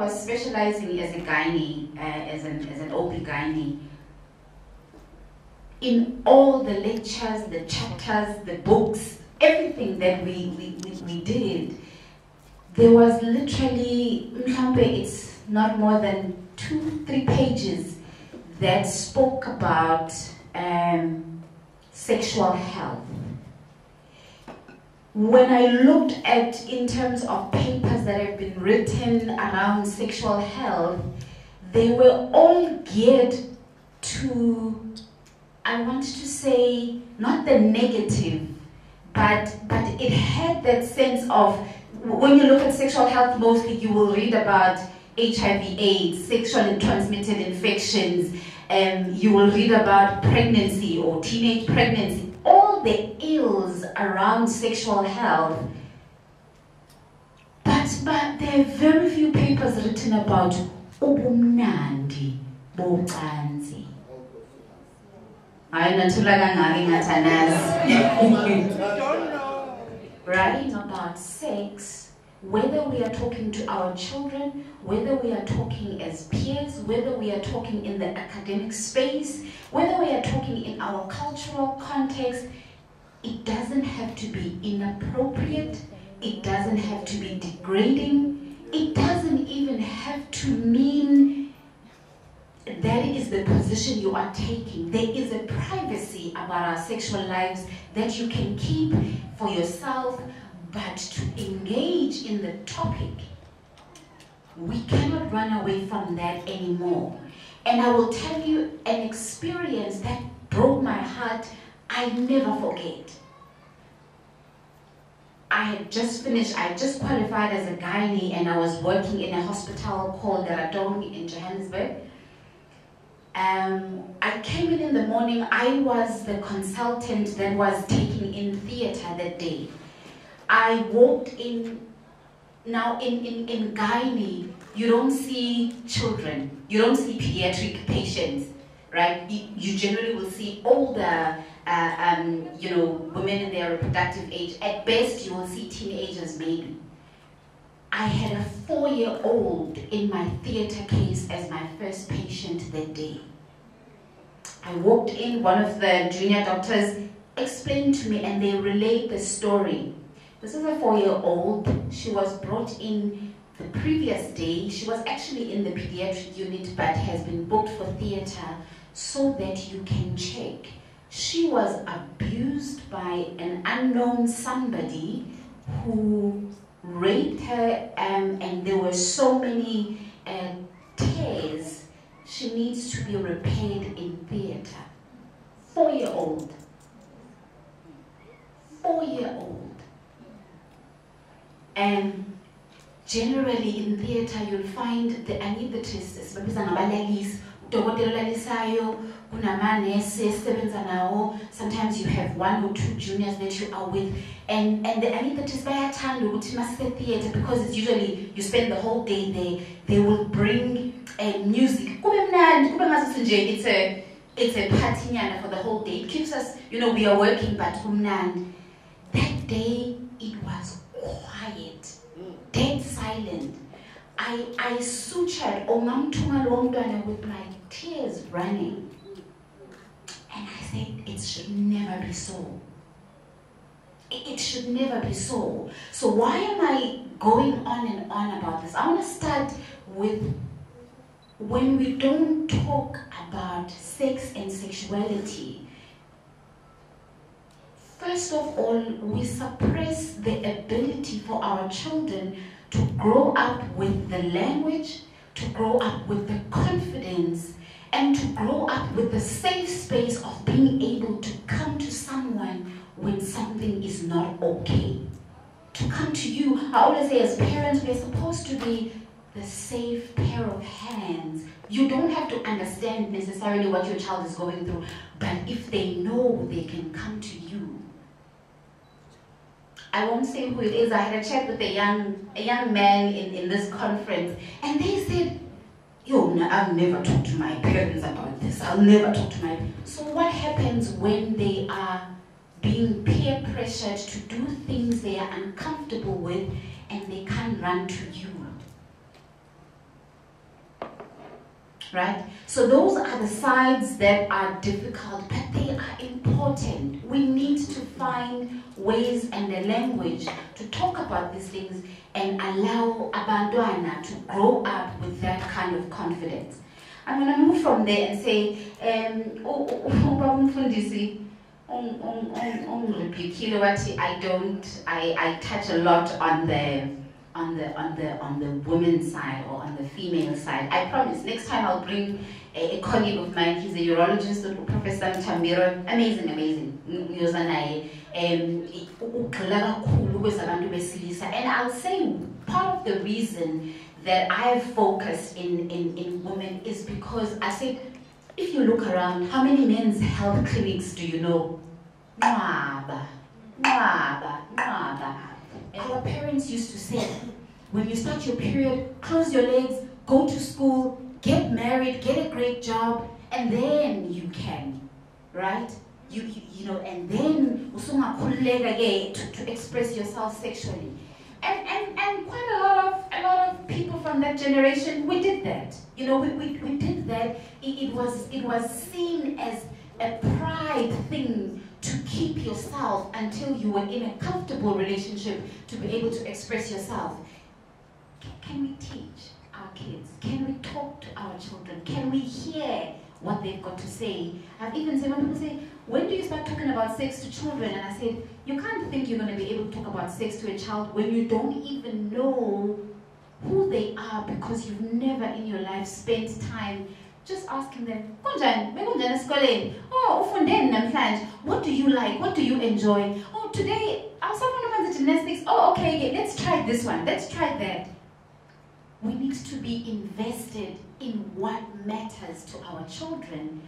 was specializing as a gynae, uh, as an as an OB gynae, in all the lectures, the chapters, the books, everything that we, we, we, we did, there was literally, it's not more than two, three pages that spoke about um, sexual health. When I looked at, in terms of papers written around sexual health, they were all geared to, I want to say, not the negative, but, but it had that sense of, when you look at sexual health mostly, you will read about HIV AIDS, sexually transmitted infections, um, you will read about pregnancy or teenage pregnancy, all the ills around sexual health. But, but there are very few papers written about ubumnandi bocansi. hayi nathula kangaka ingathi writing about sex whether we are talking to our children, whether we are talking as peers, whether we are talking in the academic space, whether we are talking in our cultural context, it doesn't have to be inappropriate, it doesn't have to be degrading, it doesn't even have to mean that is the position you are taking. There is a privacy about our sexual lives that you can keep for yourself, but to engage in the topic, we cannot run away from that anymore. And I will tell you an experience that broke my heart, I never forget. I had just finished, I just qualified as a gynae and I was working in a hospital called Radong in Johannesburg. Um, I came in in the morning, I was the consultant that was taking in theater that day. I walked in, now in, in, in gynae, you don't see children, you don't see pediatric patients, right? You, generally will see older, uh, um, you know, women in their reproductive age. At best, you will see teenagers maybe. I had a four-year-old in my theater case as my first patient that day. I walked in, one of the junior doctors explained to me and they relayed the story. This is a four-year-old. She was brought in the previous day. She was actually in the pediatric unit but has been booked for theater so that you can check. She was abused by an unknown somebody who raped her um, and there were so many uh, tears. She needs to be repaired in theater. Four-year-old. Four-year-old. And generally in theater you'll find the ngabalalisi udokotela olalisayo kunamanesi esisebenza nawo sometimes you have one or two juniors that you are with. And, and the anesthetist bayathanda ukuthi masise-theatre because it's usually you spend the whole day there they will bring uh, music. Kube mnandi kube nje it's a it's a party nyana for the whole day. It keeps us you know we are working but kumnandi. That day it was quiet, dead silent. I, I sutured oh, Omamtunga Lomdwana with my tears running. And I said, it should never be so. It, it should never be so. So why am I going on and on about this? I want to start with when we don't talk about sex and sexuality, First of all, we suppress the ability for our children to grow up with the language, to grow up with the confidence, and to grow up with the safe space of being able to come to someone when something is not okay. To come to you, I always say as parents, we're supposed to be the safe pair of hands. You don't have to understand necessarily what your child is going through, but if they know they can come to you, I won't say who it is. I had a chat with a young, a young man in, in this conference, and they said, Yo, I'll never talk to my parents about this. I'll never talk to my. So, what happens when they are being peer pressured to do things they are uncomfortable with and they can't run to you? Right? So those are the sides that are difficult, but they are important. We need to find ways and a language to talk about these things and allow abandwana to grow up with that kind of confidence. I'm going to move from there and say, um, um, um, um wathi I don't, I, I touch a lot on the on the on the on the women's side or on the female side. I promise next time I'll bring a, a colleague of mine. He's a urologist, Professor Mtambiro. Amazing, amazing. Um, and I'll say part of the reason that I've focused in, in, in women is because I said, if you look around, how many men's health clinics do you know? Mwaba, mwaba, mwaba. Our parents used to say, when you start your period, close your legs, go to school, get married, get a great job, and then you can, right? You, you, you know, and then to, to express yourself sexually. And, and, and quite a lot of a lot of people from that generation, we did that. You know, we, we, we did that. It, it was it was seen as a pride thing to keep yourself until you were in a comfortable relationship to be able to express yourself. Can we teach our kids? Can we talk to our children? Can we hear what they've got to say? I've even said, when people say, when do you start talking about sex to children? And I said, you can't think you're going to be able to talk about sex to a child when you don't even know who they are because you've never in your life spent time just asking them, Oh, What do you like? What do you enjoy? Oh, today, on the gymnastics. Oh, okay, let's try this one. Let's try that. We need to be invested in what matters to our children.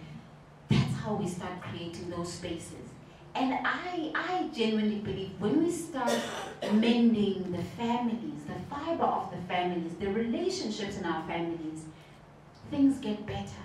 That's how we start creating those spaces. And I, I genuinely believe when we start mending the families, the fiber of the families, the relationships in our families, things get better.